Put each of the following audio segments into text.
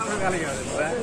Nasıl geldi size?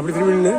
அப்படி திரும்பி நின்று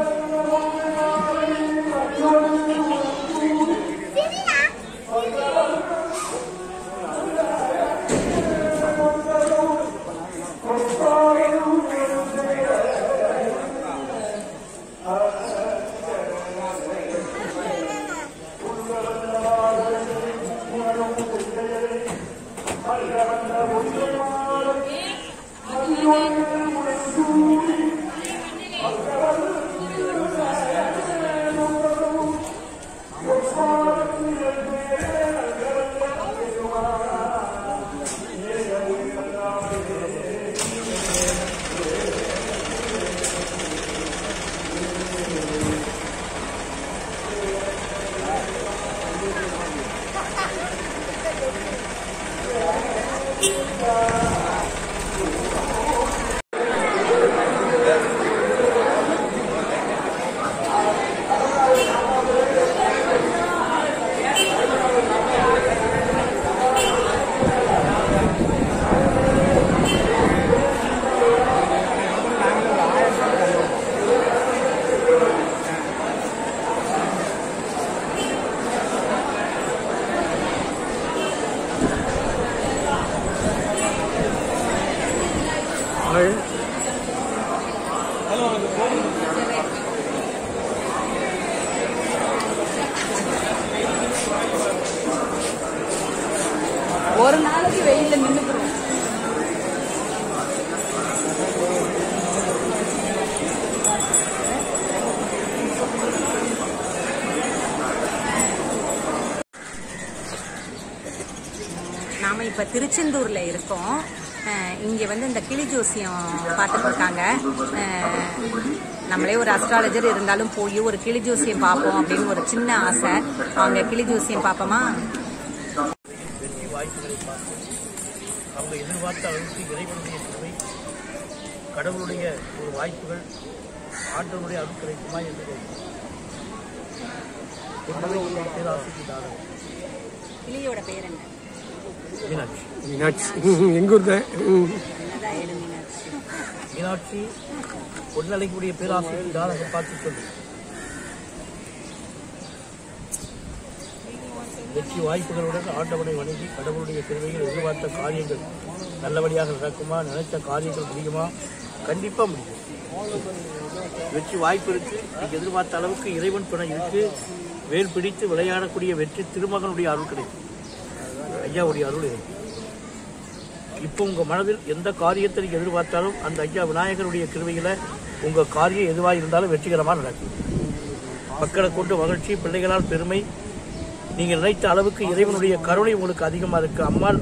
ஒரு நாளைக்கு வெயில நின்று நாம இப்ப திருச்செந்தூர்ல இருக்கோம். இங்க வந்து இந்த கிளி ஜோசியம் பார்த்துட்டு இருக்காங்க நம்மளே ஒரு அஸ்ட்ராலஜர் இருந்தாலும் போய் ஒரு கிளி ஜோசியம் பார்ப்போம் அப்படின்னு ஒரு சின்ன ஆசை. அவங்க கிளி ஜோசியம் பார்ப்போமா? அவங்க எதிர்பார்த்த அளவுக்கு இறைவனுடைய சுவை கடவுளுடைய ஒரு வாய்ப்புகள் ஆண்டவருடைய அருள் கிடைக்குமா என்று கிளியோட பேர் என்ன? மீனாட்சி. மீனாட்சி. எங்க ஊர் தான் மீனாட்சி மீனாட்சி பொன்னலைக்குடைய தாரக பார்த்து சொல்லு. வெற்றி வாய்ப்புகளுடன் ஆண்டவனை வணங்கி கடவுளுடைய திருவையில் எதிர்பார்த்த காரியங்கள் நல்லபடியாக நடக்குமா? நினைத்த காரியங்கள் முடியுமா? கண்டிப்பா முடியும். வெற்றி வாய்ப்பு இருக்கு. எதிர்பார்த்த அளவுக்கு இறைவன் துணை இருக்கு. வேல் பிடித்து விளையாடக்கூடிய வெற்றி திருமகனுடைய அருள் கிடைக்கும். ஐயாவுடைய அருள். இருக்கு இப்போ உங்க மனதில் எந்த காரியத்தை எதிர்பார்த்தாலும் அந்த ஐயா விநாயகருடைய கிருவையில உங்க காரியம் எதுவாக இருந்தாலும் வெற்றிகரமாக நடக்கும். மக்களை கொண்டு மகிழ்ச்சி பிள்ளைகளால் பெருமை. நீங்கள் நினைத்த அளவுக்கு இறைவனுடைய கருணை உங்களுக்கு அதிகமா இருக்கு. அம்மாள்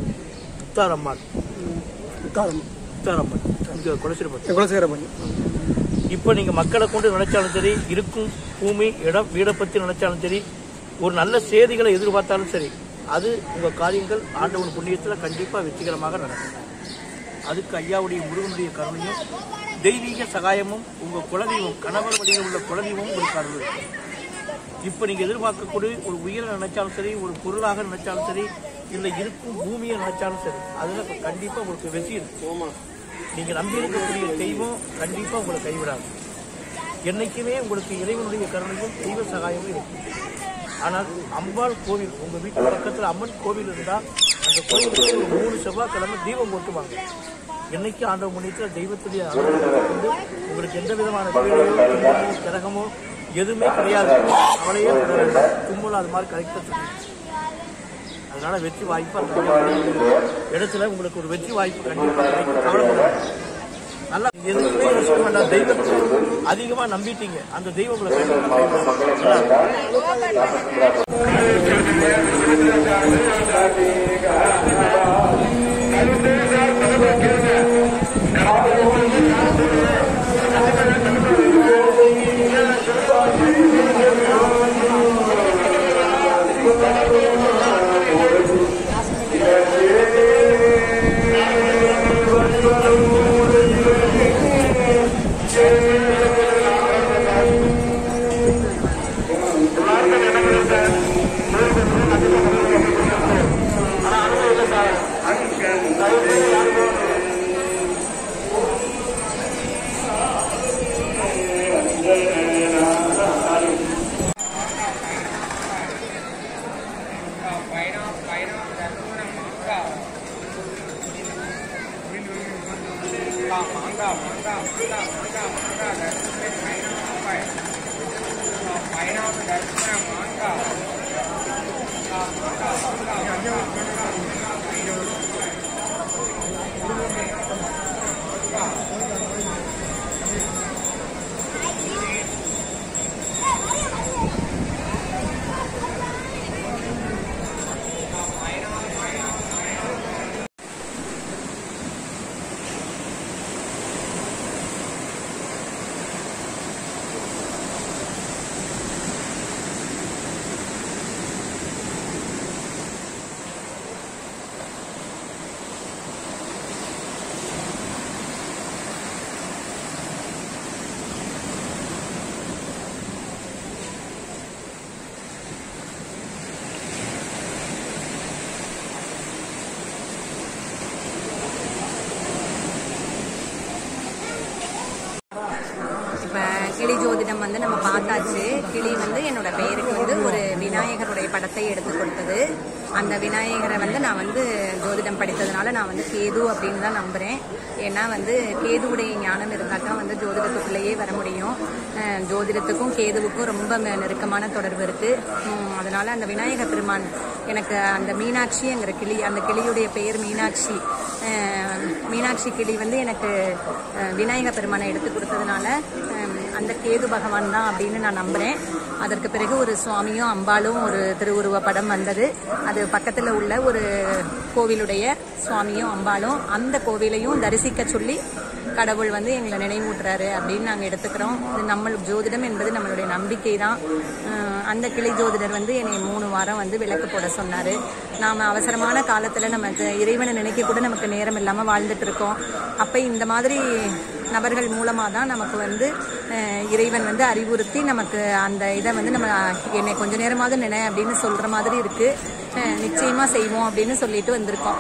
முத்தார் அம்மாள். முத்தார் அம்மாள். இங்க குலசிரப்பட்டு இப்போ நீங்க மக்களை கொண்டு நினைச்சாலும் சரி இருக்கும் பூமி இடம் வீடை பத்தி நினைச்சாலும் சரி ஒரு நல்ல செய்திகளை எதிர்பார்த்தாலும் சரி அது உங்கள் காரியங்கள் ஆண்டவன் புண்ணியத்தில் கண்டிப்பாக வெற்றிகரமாக நடக்கும். அதுக்கு ஐயாவுடைய முருகனுடைய கருணையும் தெய்வீக சகாயமும் உங்கள் குலதெய்வம் கணவர் வழியில் உள்ள குலதெய்வமும் உங்களுக்கு அருள். இப்போ நீங்கள் எதிர்பார்க்கக்கூடிய ஒரு உயிரை நினைச்சாலும் சரி ஒரு பொருளாக நினைச்சாலும் சரி இல்லை இருக்கும் பூமியை நினைச்சாலும் சரி அதில் கண்டிப்பாக உங்களுக்கு வெற்றி இருக்கும் நீங்கள் நம்பியிருக்கக்கூடிய தெய்வம் கண்டிப்பாக உங்களை கைவிடாது. என்றைக்குமே உங்களுக்கு இறைவனுடைய கருணையும் தெய்வ சகாயமும் இருக்கும் ஆனால் அம்பாள் கோவில் உங்கள் வீட்டு பக்கத்தில் அம்மன் கோவில் இருந்தால் அந்த கோவிலுக்கு ஒரு மூணு செவ்வாய்க்கிழமை தீபம் போட்டுவாங்க என்னைக்கு ஆண்டவ முன்னிட்டு தெய்வத்துடைய வந்து உங்களுக்கு எந்த விதமான கீழையோ கிரகமோ எதுவுமே கிடையாது. அவளையே தும்பல் அது மாதிரி கரெக்டாக அதனால வெற்றி வாய்ப்பு அந்த இடத்துல உங்களுக்கு ஒரு வெற்றி வாய்ப்பு கண்டிப்பாக கிடைக்கும். கவலைப்படாது நல்லா எதுவுமே யோசிக்க வேண்டாம். தெய்வத்தை அதிகமா நம்பிட்டீங்க. அந்த தெய்வம் உங்களை படத்தை எடுத்து கொடுத்தது. அந்த விநாயகரை வந்து நான் வந்து ஜோதிடம் படித்ததுனால நான் வந்து கேது அப்படின்னு தான் நம்புகிறேன் ஏன்னா வந்து கேதுவுடைய ஞானம் இருந்தால் தான் வந்து ஜோதிடத்துக்குள்ளேயே வர முடியும். ஜோதிடத்துக்கும் கேதுவுக்கும் ரொம்ப நெருக்கமான தொடர்பு இருக்குது அதனால் அந்த விநாயக பெருமான் எனக்கு அந்த மீனாட்சிங்கிற கிளி அந்த கிளியுடைய பெயர் மீனாட்சி. மீனாட்சி கிளி வந்து எனக்கு விநாயகர் விநாயக பெருமானை எடுத்து கொடுத்ததுனால அந்த கேது பகவான் தான் அப்படின்னு நான் நம்புறேன். அதற்கு பிறகு ஒரு சுவாமியும் அம்பாளும் ஒரு திருவுருவ படம் வந்தது. அது பக்கத்தில் உள்ள ஒரு கோவிலுடைய சுவாமியும் அம்பாளும் அந்த கோவிலையும் தரிசிக்க சொல்லி கடவுள் வந்து எங்களை நினைவூட்டுறாரு அப்படின்னு நாங்கள் எடுத்துக்கிறோம். இது நம்ம ஜோதிடம் என்பது நம்மளுடைய நம்பிக்கை தான் அந்த கிளை ஜோதிடர் வந்து என்னை மூணு வாரம் வந்து விளக்கு போட சொன்னார். நாம் அவசரமான காலத்தில் நமக்கு இறைவனை நினைக்க கூட நமக்கு நேரம் இல்லாமல் வாழ்ந்துட்டு இருக்கோம். அப்போ இந்த மாதிரி நபர்கள் மூலமாக தான் நமக்கு வந்து இறைவன் வந்து அறிவுறுத்தி நமக்கு அந்த இதை வந்து நம்ம என்னை கொஞ்ச நேரமாவது நினை அப்படின்னு சொல்கிற மாதிரி இருக்குது நிச்சயமாக செய்வோம் அப்படின்னு சொல்லிட்டு வந்திருக்கோம்.